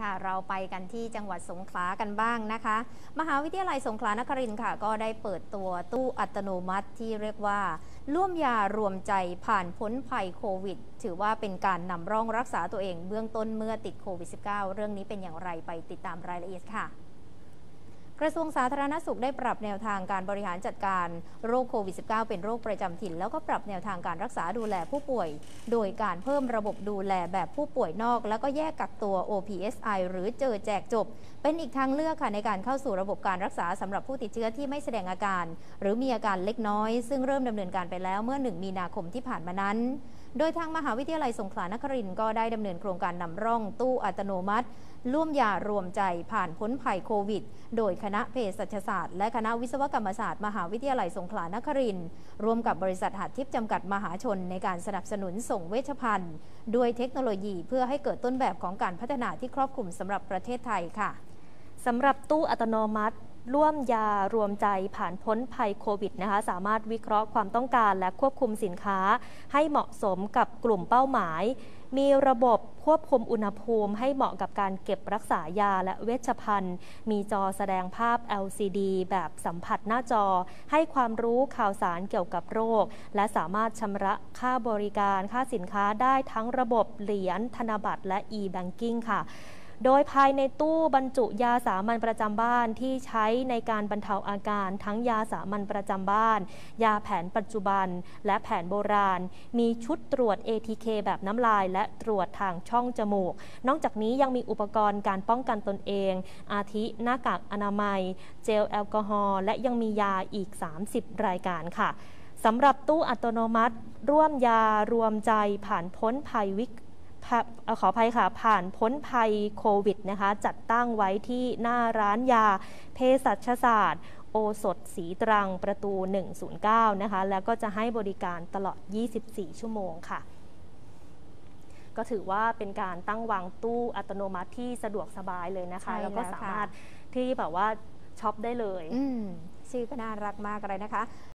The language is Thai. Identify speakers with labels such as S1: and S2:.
S1: ค่ะ เราไปกันที่จังหวัดสงขลากันบ้างนะคะ มหาวิทยาลัยสงขลานครินทร์ค่ะ ก็ได้เปิดตัวตู้อัตโนมัติที่เรียกว่า ร่วมยารวมใจผ่านพ้นภัยโควิด ถือว่าเป็นการนำร่องรักษาตัวเองเบื้องต้นเมื่อติดโควิด -19 เรื่องนี้เป็นอย่างไรไปติดตามรายละเอียดค่ะ กระทรวงสาธารณสุขได้ปรับแนวทางการบริหารจัดการโรคโควิด -19 เป็นโรคประจำถิ่น แล้วก็ปรับแนวทางการรักษาดูแลผู้ป่วย โดยการเพิ่มระบบดูแลแบบผู้ป่วยนอก แล้วก็แยกกักตัว OPSI หรือเจอแจกจบ เป็นอีกทางเลือกค่ะในการเข้าสู่ระบบการรักษาสำหรับผู้ติดเชื้อที่ไม่แสดงอาการ หรือมีอาการเล็กน้อย ซึ่งเริ่มดำเนินการไปแล้วเมื่อ 1 มีนาคมที่ผ่านมานั้นโดยทางมหาวิทยาลัยสงขลานครินทร์ก็ได้ดำเนินโครงการนำร่องตู้อัตโนมัติ ร่วมยารวมใจผ่านพ้นภัยโควิด โดยคณะเภสัชศาสตร์ และคณะวิศวกรรมศาสตร์ มหาวิทยาลัยสงขลานครินทร์ร่วมกับบริษัทหัตทิพย์จำกัดมหาชนในการสนับสนุนส่งเวชภัณฑ์ด้วยเทคโนโลยีเพื่อให้เกิดต้นแบบของการพัฒนาที่ครอบคลุมสำหรับประเทศไทยค่ะ
S2: สำหรับตู้อัตโนมัติ ร่วมยารวมใจผ่านพ้นภัยโควิดนะคะสามารถวิเคราะห์ความต้องการและควบคุมสินค้า ให้เหมาะสมกับกลุ่มเป้าหมาย มีระบบควบคุมอุณหภูมิ ให้เหมาะกับการเก็บรักษายาและเวชภัณฑ์ มีจอแสดงภาพ LCD แบบสัมผัสหน้าจอ ให้ความรู้ข่าวสารเกี่ยวกับโรค และสามารถชำระค่าบริการค่าสินค้าได้ทั้งระบบเหรียญธนบัตรและ e-banking ค่ะ โดยภายในตู้บรรจุยาสามัญประจำบ้านที่ใช้ในการบรรเทาอาการทั้งยาสามัญประจำบ้าน ยาแผนปัจจุบัน และแผนโบราณ มีชุดตรวจ ATK แบบน้ำลาย และตรวจทางช่องจมูก นอกจากนี้ยังมีอุปกรณ์การป้องกันตนเอง อาทิหน้ากากอนามัย เจลแอลกอฮอล์และยังมียาอีก 30 รายการค่ะสำหรับตู้อัตโนมัติ ร่วมยารวมใจผ่านพ้นภัยวิก ขออภัยค่ะ ผ่านพ้นภัยโควิดนะคะ จัดตั้งไว้ที่หน้าร้านยาเภสัชศาสตร์ โอสถสีตรังประตู 109 นะคะ แล้วก็จะให้บริการตลอด 24 ชั่วโมงค่ะ ก็ถือว่าเป็นการตั้งวางตู้อัตโนมัติที่สะดวกสบายเลยนะคะ แล้วก็สามารถที่แบบว่าช็อปได้เลย
S1: อืมชื่อก็น่ารักมากเลยนะคะ